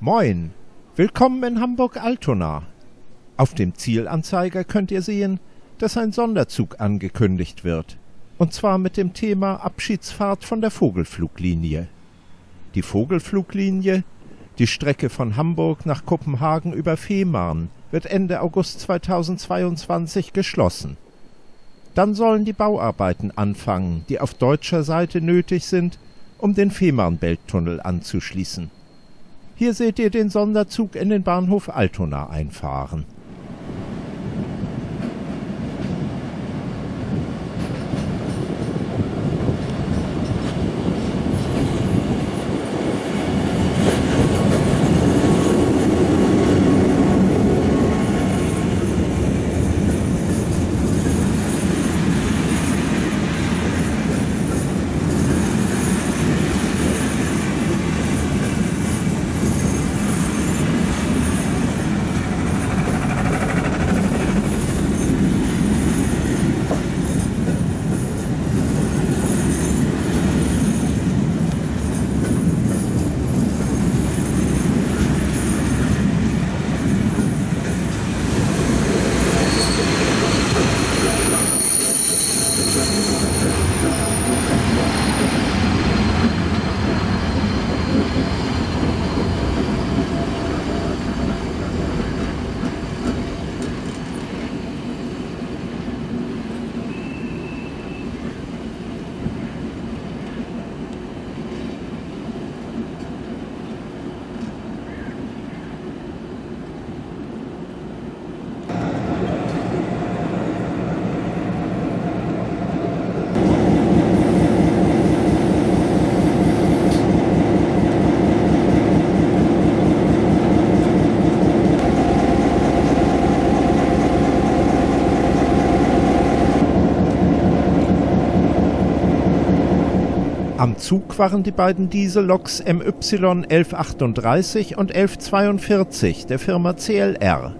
Moin, willkommen in Hamburg-Altona. Auf dem Zielanzeiger könnt ihr sehen, dass ein Sonderzug angekündigt wird. Und zwar mit dem Thema Abschiedsfahrt von der Vogelfluglinie. Die Vogelfluglinie, die Strecke von Hamburg nach Kopenhagen über Fehmarn, wird Ende August 2022 geschlossen. Dann sollen die Bauarbeiten anfangen, die auf deutscher Seite nötig sind, um den Fehmarnbelttunnel anzuschließen. Hier seht ihr den Sonderzug in den Bahnhof Altona einfahren. Am Zug waren die beiden Dieselloks MY 1138 und 1142 der Firma CLR.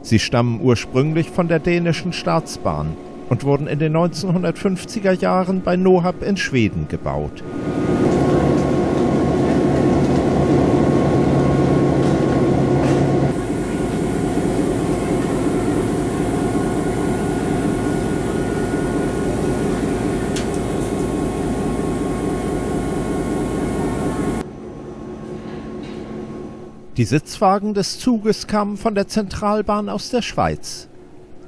Sie stammen ursprünglich von der dänischen Staatsbahn und wurden in den 1950er Jahren bei Nohab in Schweden gebaut. Die Sitzwagen des Zuges kamen von der Zentralbahn aus der Schweiz.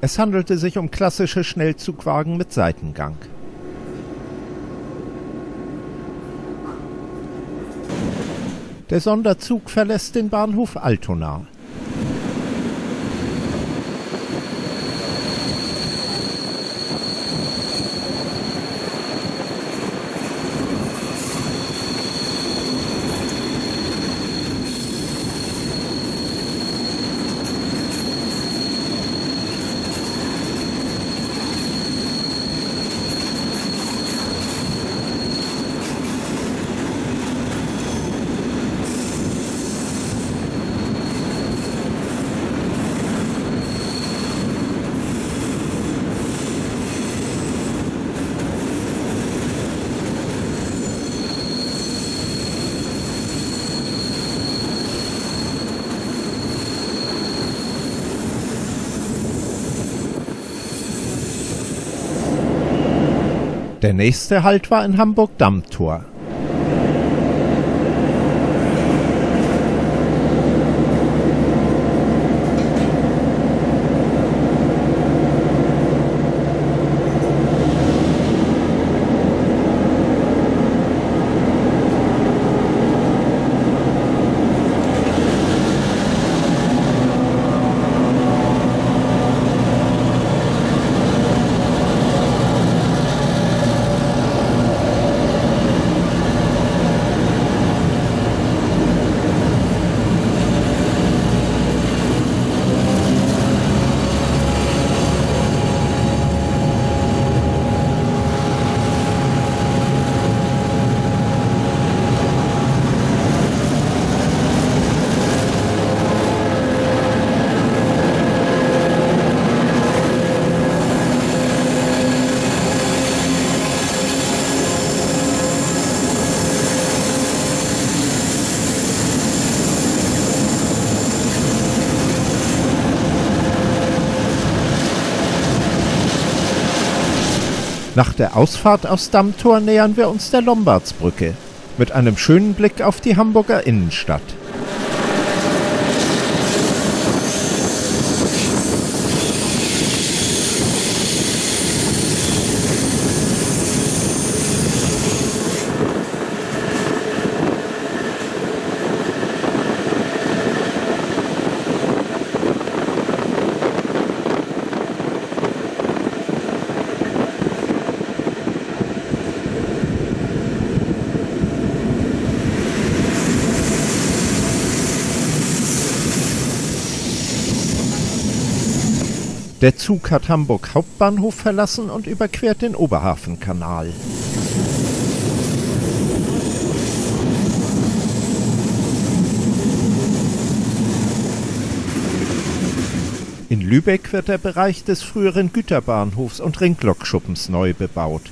Es handelte sich um klassische Schnellzugwagen mit Seitengang. Der Sonderzug verlässt den Bahnhof Altona. Der nächste Halt war in Hamburg-Dammtor. Nach der Ausfahrt aus Dammtor nähern wir uns der Lombardsbrücke mit einem schönen Blick auf die Hamburger Innenstadt. Der Zug hat Hamburg Hauptbahnhof verlassen und überquert den Oberhafenkanal. In Lübeck wird der Bereich des früheren Güterbahnhofs und Ringlokschuppens neu bebaut.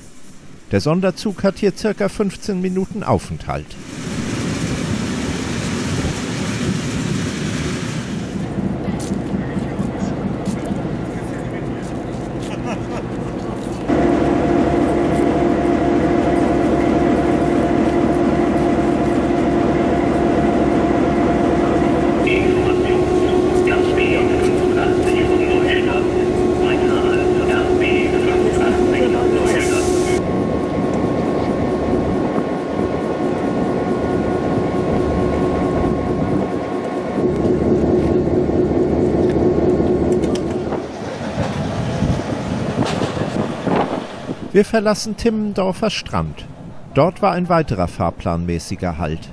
Der Sonderzug hat hier circa 15 Minuten Aufenthalt. Wir verlassen Timmendorfer Strand. Dort war ein weiterer fahrplanmäßiger Halt.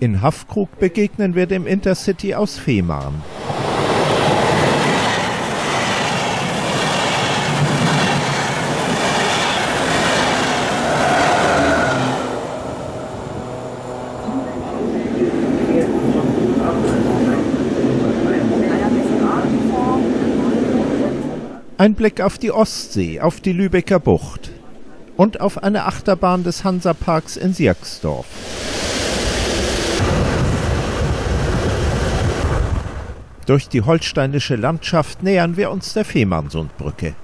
In Haffkrug begegnen wir dem Intercity aus Fehmarn. Ein Blick auf die Ostsee, auf die Lübecker Bucht und auf eine Achterbahn des Hansaparks in Sierksdorf. Durch die holsteinische Landschaft nähern wir uns der Fehmarnsundbrücke.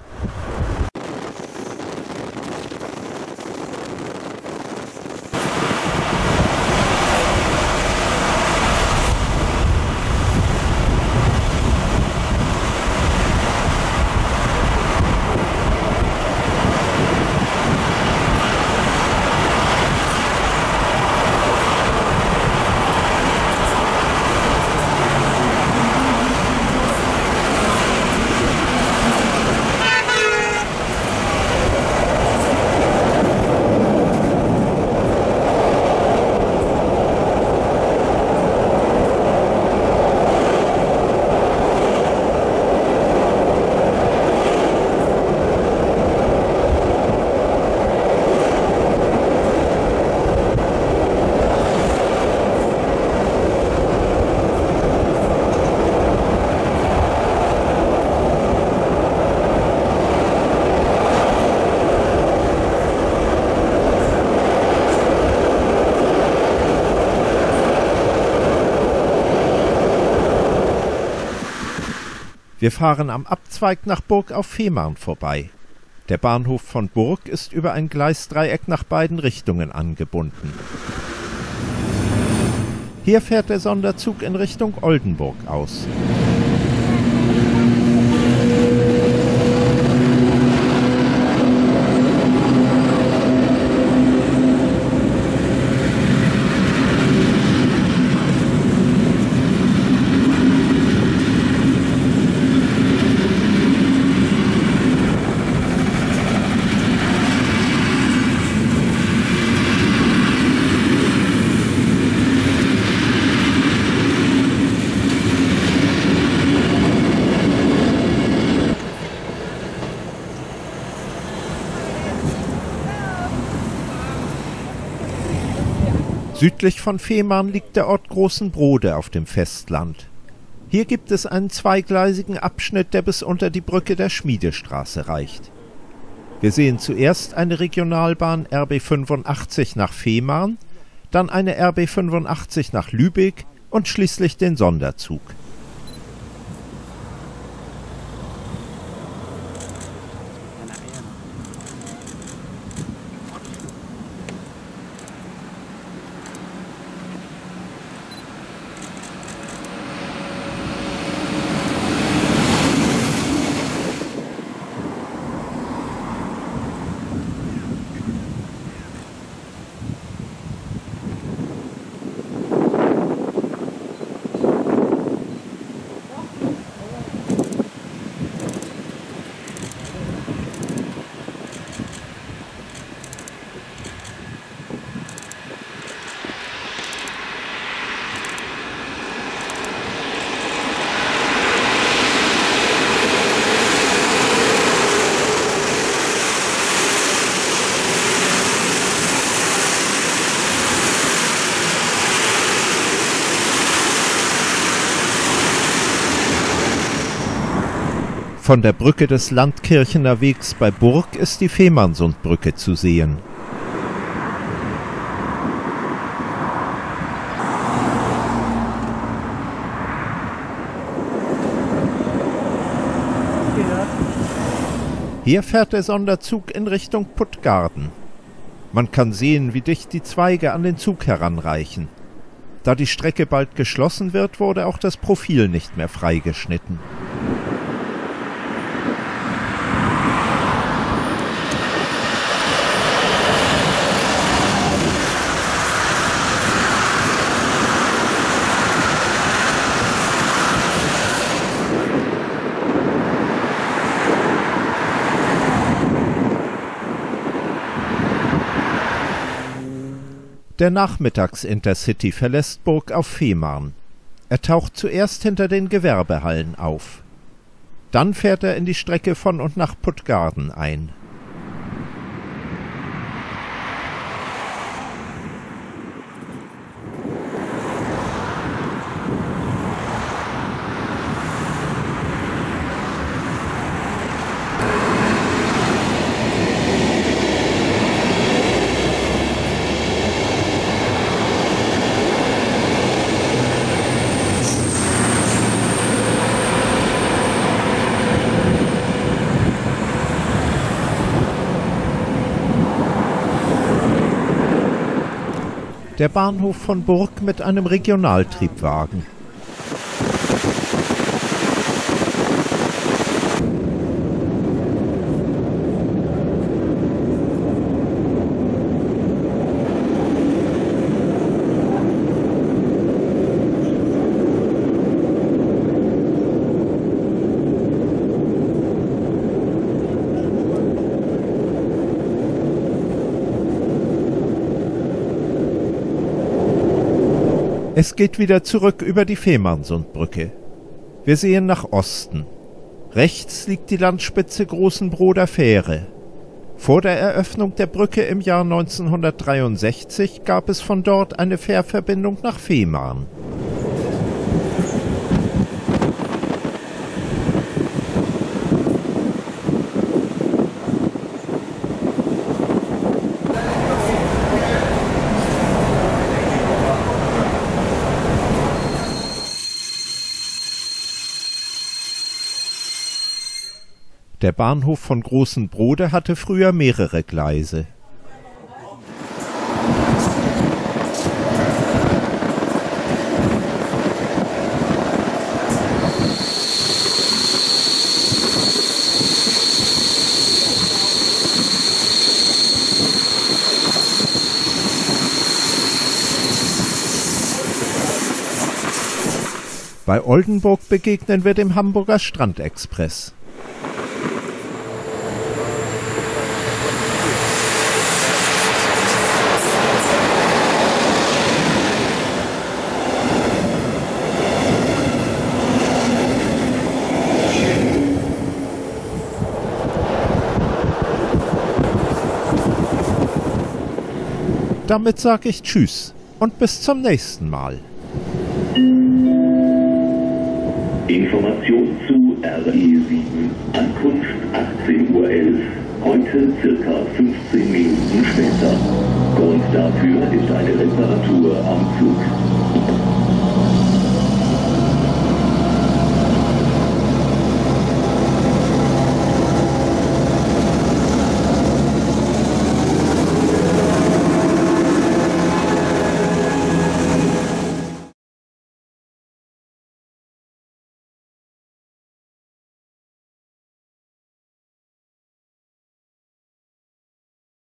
Wir fahren am Abzweig nach Burg auf Fehmarn vorbei. Der Bahnhof von Burg ist über ein Gleisdreieck nach beiden Richtungen angebunden. Hier fährt der Sonderzug in Richtung Oldenburg aus. Südlich von Fehmarn liegt der Ort Großen Brode auf dem Festland. Hier gibt es einen zweigleisigen Abschnitt, der bis unter die Brücke der Schmiedestraße reicht. Wir sehen zuerst eine Regionalbahn RB 85 nach Fehmarn, dann eine RB 85 nach Lübeck und schließlich den Sonderzug. Von der Brücke des Landkirchener Wegs bei Burg ist die Fehmarnsundbrücke zu sehen. Hier fährt der Sonderzug in Richtung Puttgarden. Man kann sehen, wie dicht die Zweige an den Zug heranreichen. Da die Strecke bald geschlossen wird, wurde auch das Profil nicht mehr freigeschnitten. Der Nachmittags-Intercity verlässt Burg auf Fehmarn. Er taucht zuerst hinter den Gewerbehallen auf. Dann fährt er in die Strecke von und nach Puttgarden ein der Bahnhof von Burg mit einem Regionaltriebwagen. Es geht wieder zurück über die Fehmarnsundbrücke. Wir sehen nach Osten. Rechts liegt die Landspitze Großenbroder Fähre. Vor der Eröffnung der Brücke im Jahr 1963 gab es von dort eine Fährverbindung nach Fehmarn. Der Bahnhof von Großen Brode hatte früher mehrere Gleise. Bei Oldenburg begegnen wir dem Hamburger Strandexpress. Damit sage ich Tschüss und bis zum nächsten Mal. Information zu RE7. Ankunft 18.11 Uhr. Heute circa 15 Minuten später. Grund dafür ist eine Reparatur am Zug.